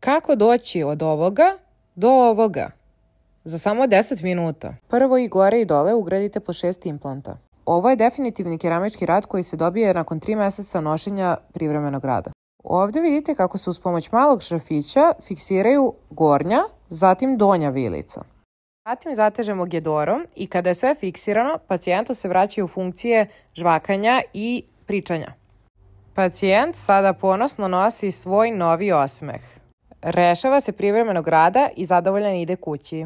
Kako doći od ovoga do ovoga? Za samo 10 minuta. Prvo i gore i dole ugradite po šest implanta. Ovo je definitivni keramički rad koji se dobije nakon 3 meseca nošenja privremenog rada. Ovde vidite kako se uz pomoć malog šrafića fiksiraju gornja, zatim donja vilica. Zatim zatežemo gedorom i kada je sve fiksirano, pacijentu se vraćaju funkcije žvakanja i pričanja. Pacijent sada ponosno nosi svoj novi osmeh. Rešava se privremenog rada i zadovoljan ide kući.